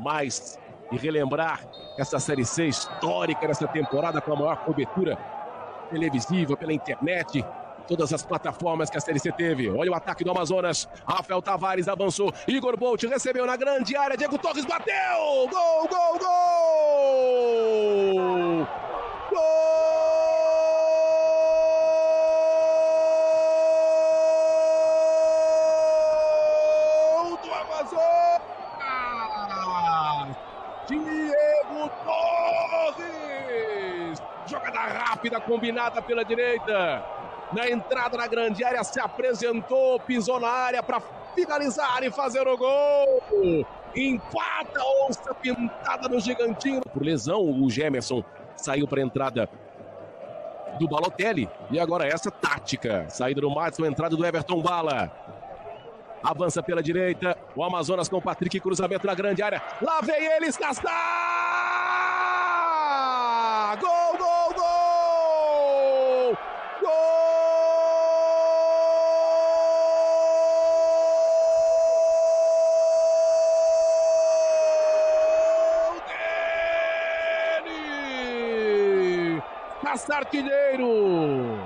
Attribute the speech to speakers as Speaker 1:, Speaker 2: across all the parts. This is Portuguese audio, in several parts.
Speaker 1: mais e relembrar essa Série C histórica nessa temporada com a maior cobertura televisiva pela internet, todas as plataformas que a Série C teve. Olha o ataque do Amazonas. Rafael Tavares avançou. Igor Bolt recebeu na grande área. Diego Torres bateu! Gol, gol, gol! Gol do Amazonas! Diego Torres! Jogada rápida, combinada pela direita. Na entrada na grande área, se apresentou, pisou na área para finalizar e fazer o gol. Empata a onça pintada no gigantinho. Por lesão, o Gemerson saiu para a entrada do Balotelli. E agora essa tática. Saída do Madison, entrada do Everton Bala. Avança pela direita. O Amazonas com o Patrick, cruzamento na grande área. Lá vem ele, Castá! Gol, gol, gol! Gol dele! Castá artilheiro!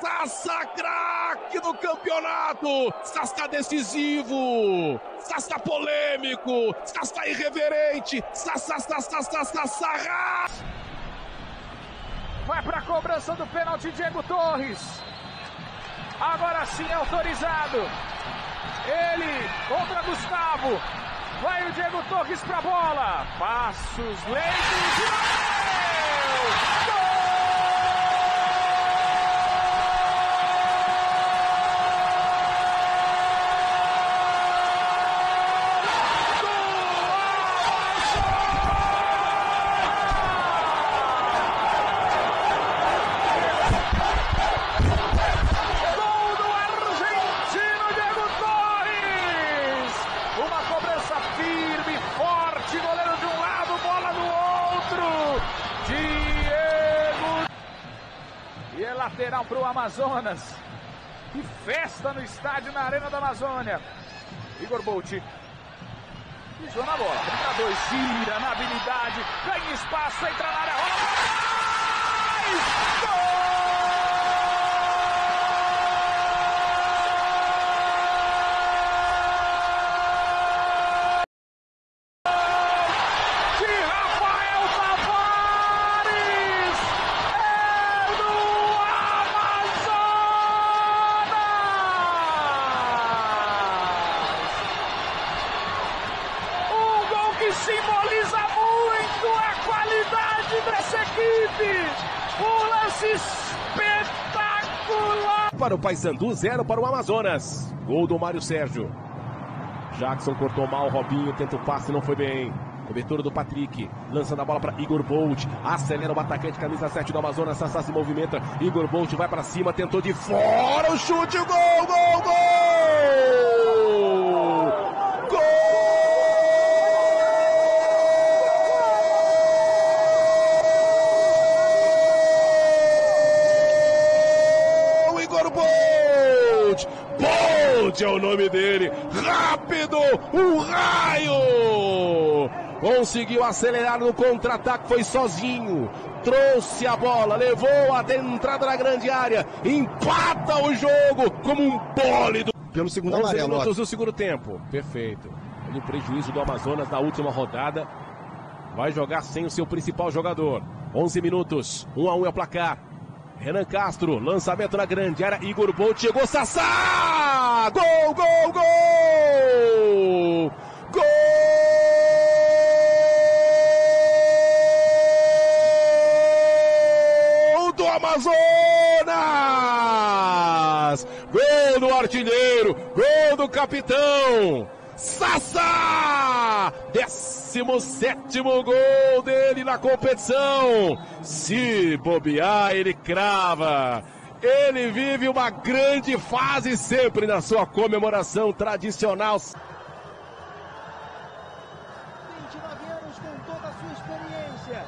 Speaker 1: Sassa craque do campeonato! Sassa decisivo! Sassa polêmico! Sassa irreverente! Sassa, Sassa, Sassa, Sassa!
Speaker 2: Vai para a cobrança do pênalti Diego Torres. Agora sim é autorizado. Ele contra Gustavo. Vai o Diego Torres para a bola. Passos lentos e bateu! Gol! Gol do argentino Diego Torres! Uma cobrança firme, forte, goleiro de um lado, bola do outro. Diego! E é lateral para o Amazonas. Que festa no estádio, na Arena da Amazônia. Igor Bolt. Pisou na bola. 32, gira na habilidade, ganha espaço, entra na área, rola pra trás! de Rafael Tavares é do Amazonas. Um gol que simboliza muito a qualidade dessa equipe. Um lance espetacular.
Speaker 1: Para o Paysandu, zero para o Amazonas. Gol do Mário Sérgio. Jackson cortou mal, Robinho tenta o passe, não foi bem. Cobertura do Patrick, lançando a bola para Igor Bolt, acelera o atacante, camisa 7 do Amazonas, Sassá se movimenta, Igor Bolt vai para cima, tentou de fora, o chute, gol, gol! Gol! Igor Bolt! Bolt é o nome dele, rápido, um raio! Conseguiu acelerar no contra-ataque, foi sozinho. Trouxe a bola, levou a entrada na grande área, empata o jogo como um bólido.
Speaker 3: Pelo segundo
Speaker 1: 11
Speaker 3: amarelo.
Speaker 1: minutos do segundo tempo. Perfeito. Olha o prejuízo do Amazonas na última rodada. Vai jogar sem o seu principal jogador. 11 minutos. 1 a 1 é o placar. Renan Castro, lançamento na grande área. Igor Bolt chegou. Sassá! Gol, gol, gol! Gol do Amazonas! Gol do artilheiro! Gol do capitão! Sassá! 17 gol dele na competição. Se bobear, ele crava. Ele vive uma grande fase sempre na sua comemoração tradicional.
Speaker 4: 29 anos com toda a sua experiência.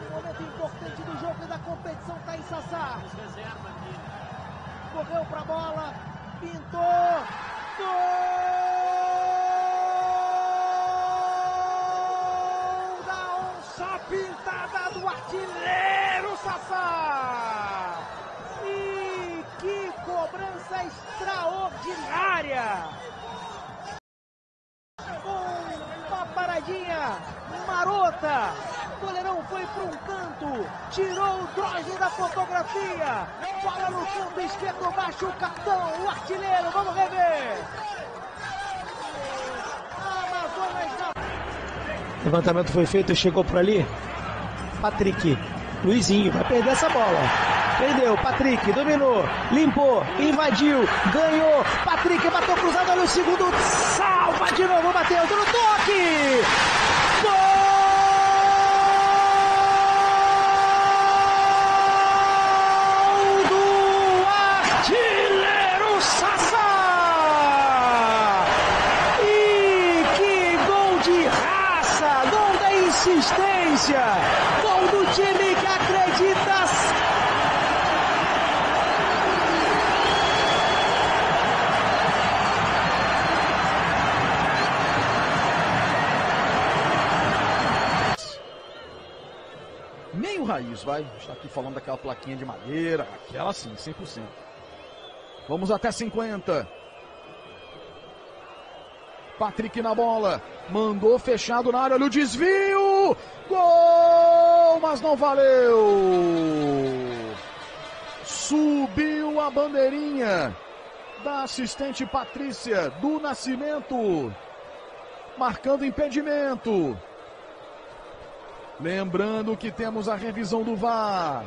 Speaker 4: Um momento importante do jogo e da competição está em Sassá. Correu para a bola, pintou, gol! pintada do artilheiro Sassá. Extraordinária! Uma paradinha marota! O goleirão foi para um canto, tirou o Droge da fotografia, bola no canto esquerdo, baixa o cartão, o artilheiro, vamos rever! Amazonas na
Speaker 5: Levantamento foi feito, chegou por ali. Patrick, Luizinho, vai perder essa bola. Perdeu, Patrick, dominou, limpou, invadiu, ganhou. Patrick bateu cruzado, olha o segundo, salva de novo, bateu, no toque! Gol insistência, gol do time que acredita.
Speaker 6: Meio raiz, vai. Está aqui falando daquela plaquinha de madeira. Aquela sim, 100%. Vamos até 50. Patrick na bola. Mandou fechado na área. Olha o desvio. Gol! Mas não valeu. Subiu a bandeirinha da assistente Patrícia do Nascimento. Marcando impedimento. Lembrando que temos a revisão do VAR.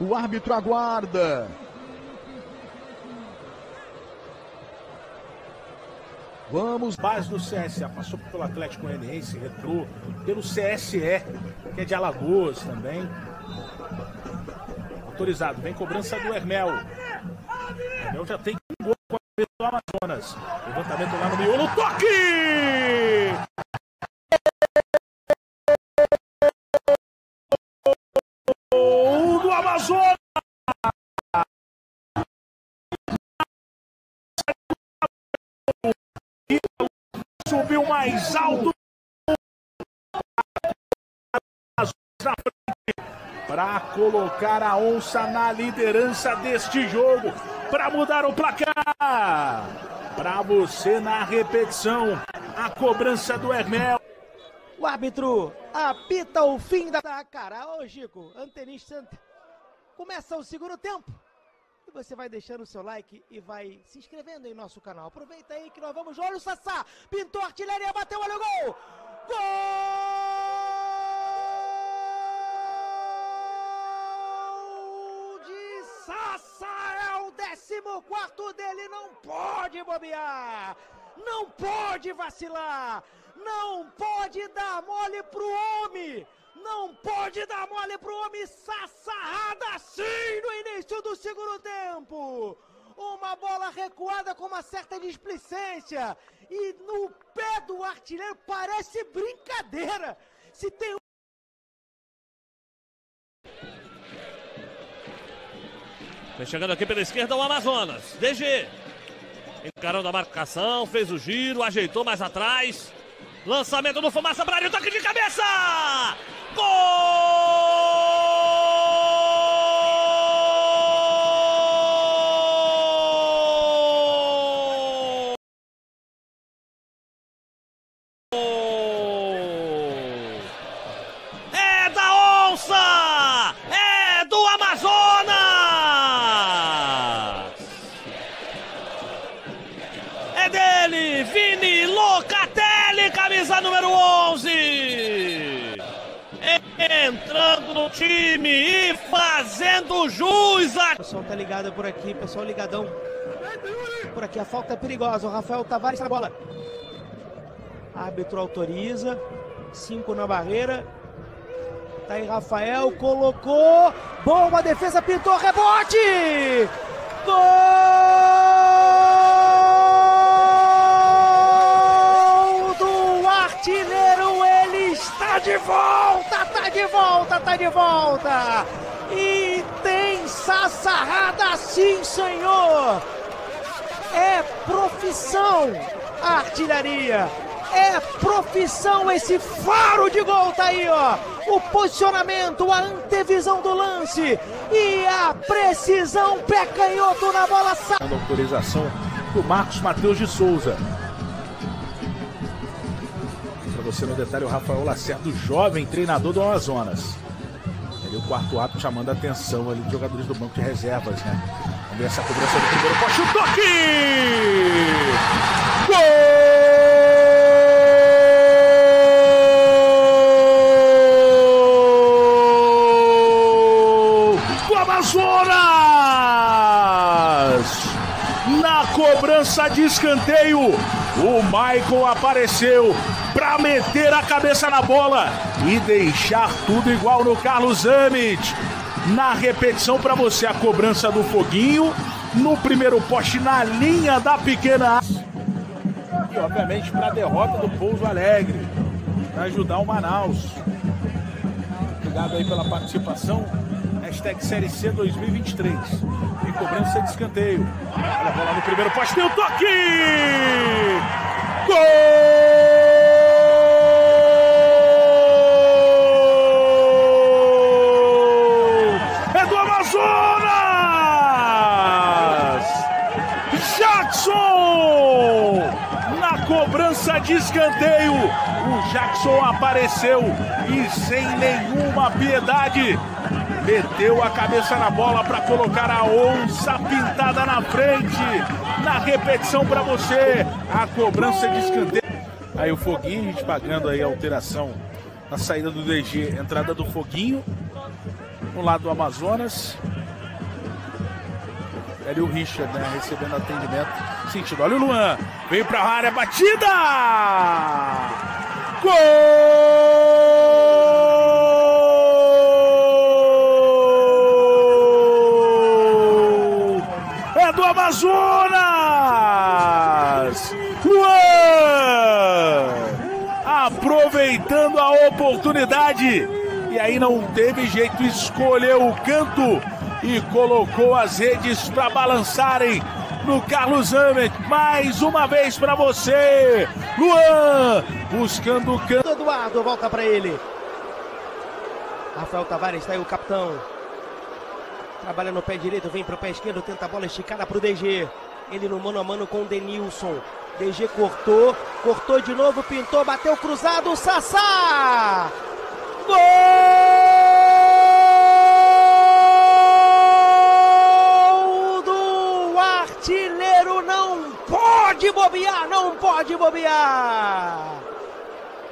Speaker 6: O árbitro aguarda. Vamos.
Speaker 2: Base do CSA, passou pelo Atlético Goianiense, retrô, pelo CSE, que é de Alagoas também. Autorizado, vem cobrança do Hermel. Hermel já tem Amazonas. Levantamento lá no miolo, toque! Gol do Amazonas! Subiu mais alto. Para colocar a onça na liderança deste jogo. Para mudar o placar. Para você na repetição. A cobrança do Hermel.
Speaker 4: O árbitro apita o fim da cara. Ô Chico, antenista. Começa o segundo tempo. E você vai deixando o seu like e vai se inscrevendo em nosso canal. Aproveita aí que nós vamos. Olha o Sassá. Pintou artilharia, bateu, olha o gol. Gol o 14 dele. Não pode bobear. Não pode vacilar. Não pode dar mole pro homem. Não pode dar mole pro homem sassarrada assim no início do segundo tempo. Uma bola recuada com uma certa displicência. E no pé do artilheiro parece brincadeira. Se tem
Speaker 7: Vem chegando aqui pela esquerda o Amazonas. DG. Encarando a marcação, fez o giro, ajeitou mais atrás. Lançamento do Fumaça área, toque de cabeça! Gol!
Speaker 4: Por aqui, pessoal ligadão. Por aqui a falta é perigosa. O Rafael Tavares na bola. Árbitro autoriza. Cinco na barreira. Tá aí Rafael, colocou. Boa defesa, pintou, rebote! Gol do artilheiro, ele está de volta, tá de volta, tá de volta! E tem sassarrada sim, senhor! É profissão! artilharia. É profissão esse faro de gol, tá aí, ó. O posicionamento, a antevisão do lance e a precisão pé canhoto na bola.
Speaker 2: Dando autorização do Marcos Matheus de Souza. Para você no detalhe, o Rafael Lacerda, jovem treinador do Amazonas. É o quarto ato chamando a atenção ali dos jogadores do banco de reservas, né? Vamos ver essa cobrança do primeiro poste. O toque! Gol! Cobrança de escanteio, o Michael apareceu para meter a cabeça na bola e deixar tudo igual no Carlos Amit. Na repetição para você a cobrança do Foguinho no primeiro poste na linha da pequena e obviamente para a derrota do Pouso Alegre para ajudar o Manaus. Obrigado aí pela participação. Hashtag Série C 2023. E cobrança de escanteio. Olha a bola no primeiro poste. Deu toque! Gol! É do Amazonas! Jackson! Na cobrança de escanteio, o Jackson apareceu e sem nenhuma piedade meteu a cabeça na bola para colocar a onça pintada na frente. Na repetição para você, a cobrança de escanteio. Aí o Foguinho, a pagando aí a alteração na saída do DG, entrada do Foguinho no lado do Amazonas. Ali o Richard, né, recebendo atendimento. Sentido, olha o Luan. Veio pra área, batida! Gol! É do Amazonas! Luan! Aproveitando a oportunidade. E aí não teve jeito, escolheu o canto e colocou as redes para balançarem no Carlos Amet. Mais uma vez para você, Luan, buscando o canto.
Speaker 4: Eduardo volta para ele. Rafael Tavares está aí o capitão. Trabalha no pé direito, vem pro pé esquerdo, tenta a bola esticada pro DG. Ele no mano a mano com o Denilson. DG cortou, cortou de novo, pintou, bateu cruzado, Sassá! Gol do artilheiro! Não pode bobear, não pode bobear!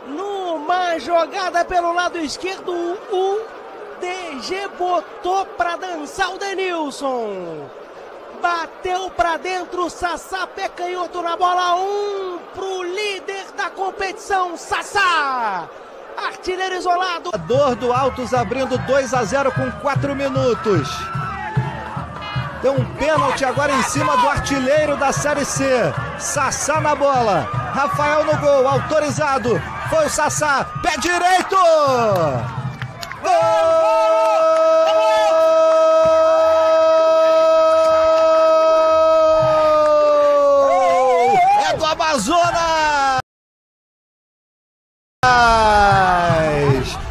Speaker 4: Numa jogada pelo lado esquerdo, o DG botou para dançar o Denilson. Bateu para dentro, Sassá pé canhoto na bola, um pro líder da competição, Sassá. Artilheiro isolado.
Speaker 8: Dor do Altos abrindo 2 a 0 com 4 minutos. Tem um pênalti agora em cima do artilheiro da Série C. Sassá na bola. Rafael no gol, autorizado. Foi o Sassá, pé direito! Gol! É do Amazonas!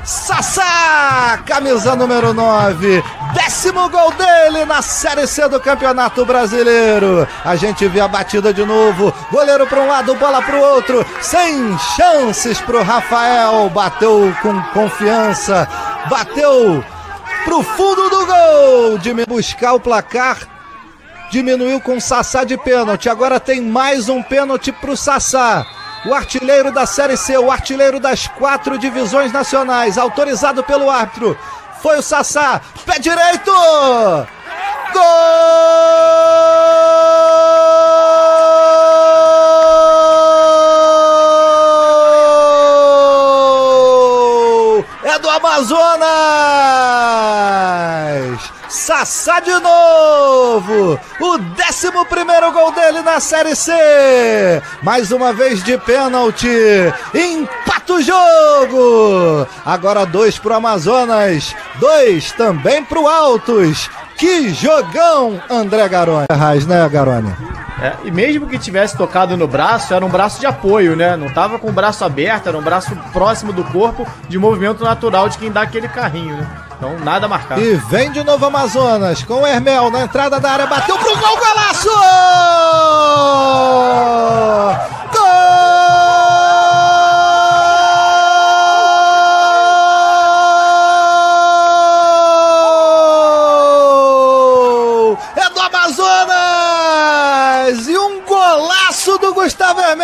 Speaker 8: Sassá, camisa número 9, décimo gol dele na Série C do Campeonato Brasileiro. A gente vê a batida de novo, goleiro para um lado, bola para o outro, sem chances para o Rafael, bateu com confiança, bateu pro fundo do gol, de buscar o placar. Diminuiu com o Sassá de pênalti. Agora tem mais um pênalti pro Sassá. O artilheiro da Série C, o artilheiro das quatro divisões nacionais, autorizado pelo árbitro. Foi o Sassá, pé direito! Gol! É do Amazonas! Sassá de novo! Décimo primeiro gol dele na Série C! Mais uma vez de pênalti! Empata o jogo! Agora dois pro Amazonas, dois também pro Altos. Que jogão, André Garoni. Raiz, né, Garoni?
Speaker 9: É, e mesmo que tivesse tocado no braço, era um braço de apoio, né? Não tava com o braço aberto, era um braço próximo do corpo, de movimento natural de quem dá aquele carrinho, né? Então, nada marcado.
Speaker 8: E vem de novo Amazonas com o Hermel na entrada da área, bateu pro gol, golaço! Gol! É do Amazonas! E um golaço do Gustavo Hermel!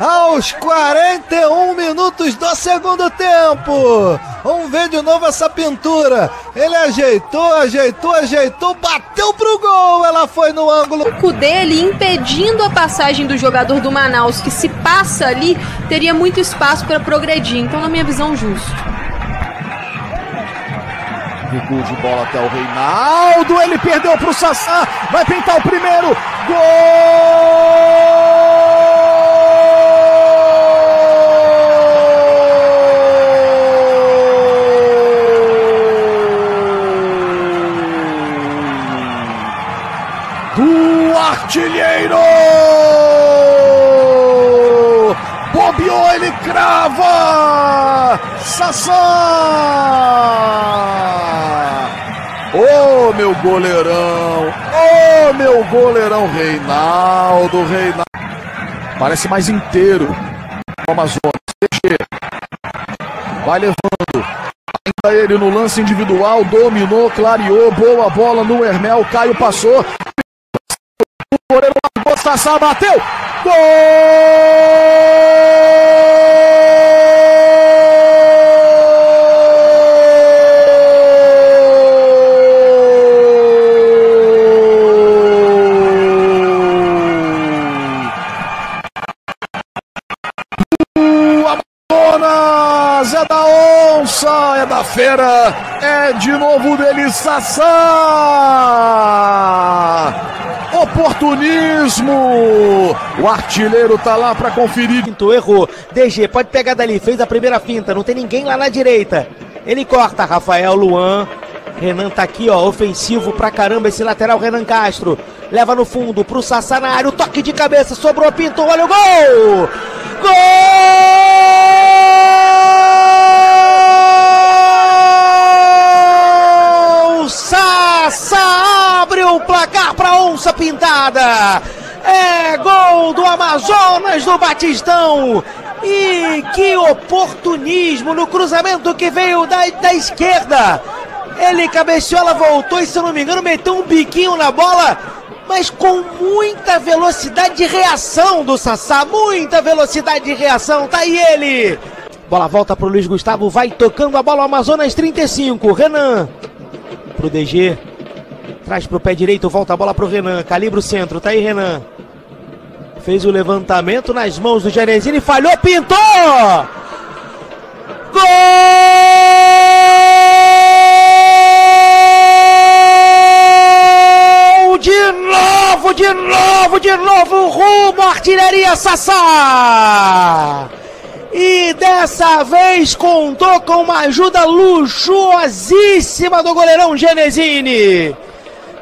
Speaker 8: Aos 41 minutos do segundo tempo. Vamos ver de novo essa pintura. Ele ajeitou, ajeitou, ajeitou, bateu pro gol. Ela foi no ângulo.
Speaker 10: O dele impedindo a passagem do jogador do Manaus, que se passa ali, teria muito espaço para progredir. Então, na minha visão, justo.
Speaker 6: Recuo de bola até o Reinaldo. Ele perdeu pro Sassá. Vai pintar o primeiro. Gol! Do artilheiro! Bobeou, ele crava! Sassá! Ô meu goleirão! Ô meu goleirão Reinaldo, Reinaldo. Parece mais inteiro. Amazonas. DG. Vai levando. Ainda ele no lance individual. Dominou, clareou. Boa bola no Hermel. Caio passou. O goleiro largou. Sassá bateu. Amazonas é da onça, é da fera, é de novo dele Sassá. Oportunismo. O artilheiro tá lá para conferir.
Speaker 4: Pintou, errou. DG, pode pegar dali. Fez a primeira finta. Não tem ninguém lá na direita. Ele corta. Rafael Luan. Renan tá aqui, ó. Ofensivo pra caramba esse lateral Renan Castro. Leva no fundo pro Sassá na área. O toque de cabeça. Sobrou Pinto. Olha o gol! Gol! Sassá abre o placar onça pintada. É gol do Amazonas do Batistão. E que oportunismo no cruzamento que veio da, da esquerda. Ele cabeceou, ela voltou e, se eu não me engano, meteu um biquinho na bola, mas com muita velocidade de reação do Sassá. Muita velocidade de reação. Tá aí ele. Bola volta pro Luiz Gustavo, vai tocando a bola Amazonas 35. Renan pro DG. Traz pro pé direito, volta a bola pro Renan. Calibra o centro, tá aí Renan. Fez o levantamento nas mãos do e falhou, pintou! Gol! De novo, de novo, de novo, rumo à artilharia Sassá! E dessa vez contou com uma ajuda luxuosíssima do goleirão Genesini.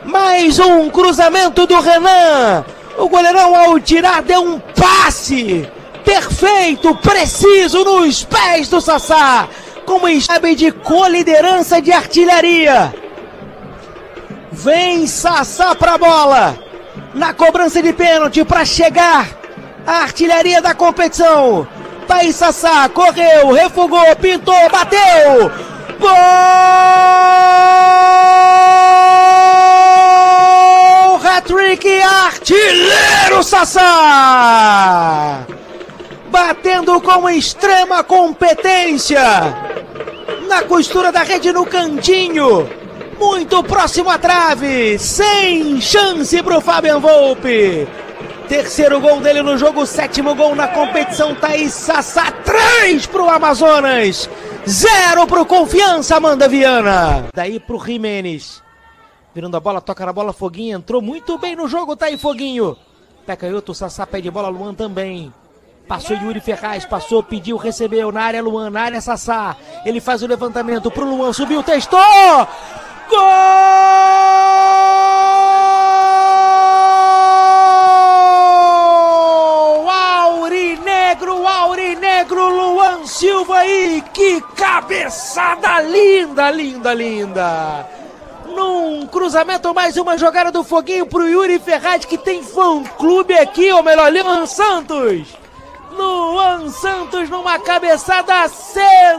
Speaker 4: Mais um cruzamento do Renan. O goleirão, ao tirar, deu um passe perfeito, preciso nos pés do Sassá. Como escabe de coliderança de artilharia. Vem Sassá pra bola. Na cobrança de pênalti para chegar a artilharia da competição. Tá aí Sassá, correu, refugou, pintou, bateu. Gol! Artilheiro Sassá! Batendo com extrema competência. Na costura da rede no cantinho. Muito próximo à trave. Sem chance pro Fabian Volpe. Terceiro gol dele no jogo, sétimo gol na competição. Thaís Sassá, três pro Amazonas, zero pro Confiança, Amanda Viana. Daí pro Jimenez. Virando a bola, toca na bola, Foguinho entrou muito bem no jogo, tá aí Foguinho. Pecanhoto, Sassá pede bola, Luan também. Passou Yuri Ferraz, passou, pediu, recebeu na área Luan, na área Sassá. Ele faz o levantamento pro Luan, subiu, testou! Gol! Silva aí, que cabeçada linda, linda, linda! Num cruzamento, mais uma jogada do Foguinho pro Yuri Ferraz, que tem fã-clube aqui, ou melhor, Luan Santos. Luan Santos numa cabeçada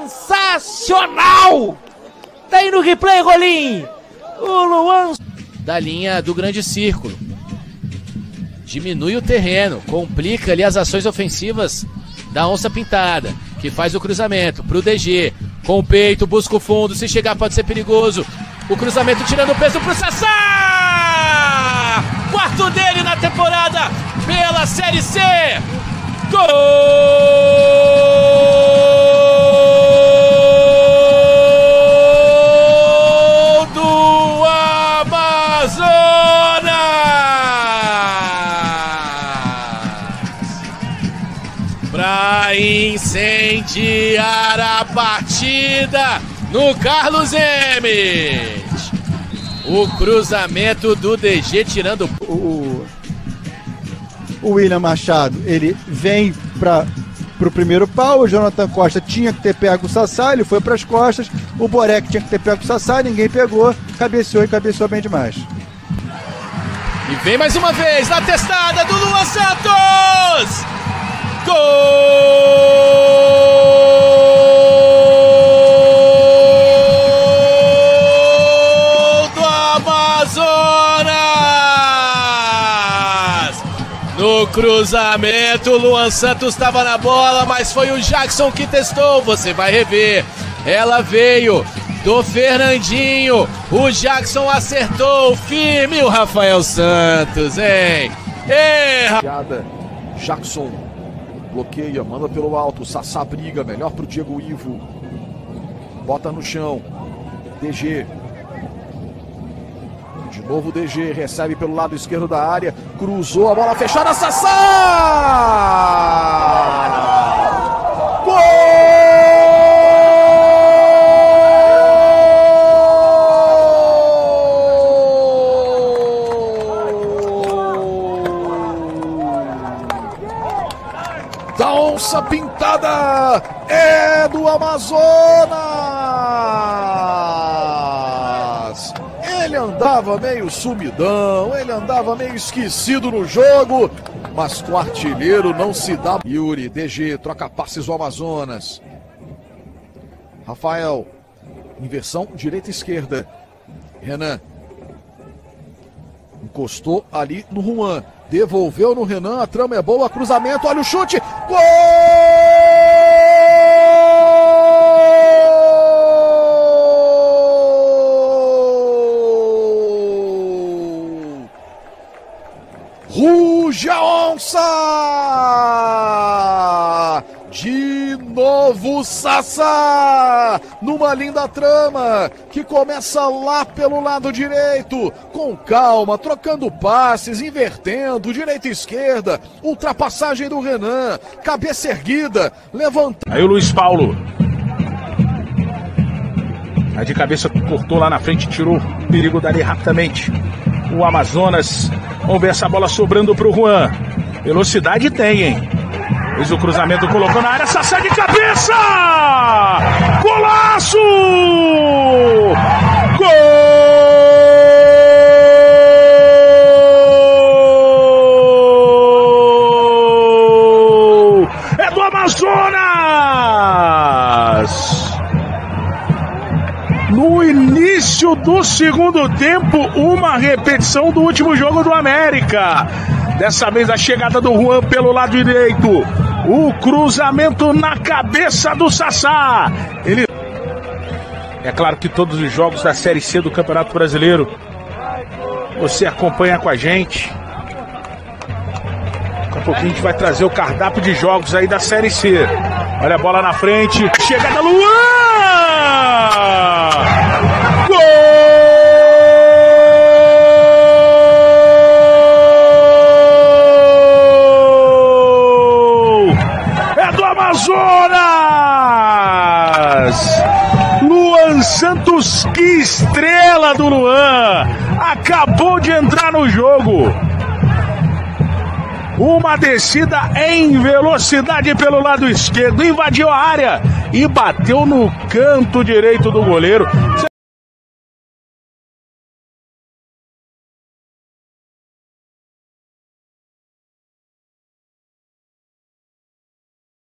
Speaker 4: sensacional. Tá aí no replay, Rolim. O Luan...
Speaker 11: Da linha do grande círculo. Diminui o terreno, complica ali as ações ofensivas da Onça Pintada, que faz o cruzamento pro DG. Com o peito, busca o fundo, se chegar pode ser perigoso. O cruzamento tirando o peso pro Sassá! Quarto dele na temporada pela Série C. Gol do Amazonas! Pra incendiar a partida no Carlos Emes. O cruzamento do DG tirando
Speaker 3: o, o William Machado, ele vem para o primeiro pau, o Jonathan Costa tinha que ter pego o Sassá, ele foi para as costas, o Borek tinha que ter pego o Sassá, ninguém pegou, cabeceou e cabeceou bem demais.
Speaker 11: E vem mais uma vez na testada do Luan Santos! Gol cruzamento, Luan Santos estava na bola, mas foi o Jackson que testou. Você vai rever. Ela veio do Fernandinho. O Jackson acertou firme o Rafael Santos, hein? Erra!
Speaker 6: Jackson bloqueia, manda pelo alto. Sassá briga, melhor pro Diego Ivo. Bota no chão. DG. De novo o DG recebe pelo lado esquerdo da área. Cruzou a bola fechada. Sassá! da onça pintada é do Amazonas. Ele andava meio sumidão, ele andava meio esquecido no jogo, mas com o artilheiro não se dá. Yuri, DG, troca passes do Amazonas. Rafael, inversão direita-esquerda. Renan. Encostou ali no Juan. Devolveu no Renan, a trama é boa, cruzamento, olha o chute. Gol! Ruge a onça! De novo Sassá! Numa linda trama que começa lá pelo lado direito, com calma, trocando passes, invertendo, direita e esquerda, ultrapassagem do Renan, cabeça erguida, levantando.
Speaker 2: Aí o Luiz Paulo. De cabeça cortou lá na frente, tirou o perigo dali rapidamente. O Amazonas. Vamos ver essa bola sobrando pro Juan. Velocidade tem, hein? Fez o cruzamento, colocou na área, Sassá de cabeça! Golaço! Gol! Início do segundo tempo, uma repetição do último jogo do América. Dessa vez a chegada do Juan pelo lado direito. O cruzamento na cabeça do Sassá. Ele É claro que todos os jogos da Série C do Campeonato Brasileiro você acompanha com a gente. Daqui a pouquinho a gente vai trazer o cardápio de jogos aí da Série C. Olha a bola na frente. Chegada Luan! Gol! É do Amazonas! Luan Santos, que estrela do Luan! Acabou de entrar no jogo. Uma descida em velocidade pelo lado esquerdo, invadiu a área e bateu no canto direito do goleiro.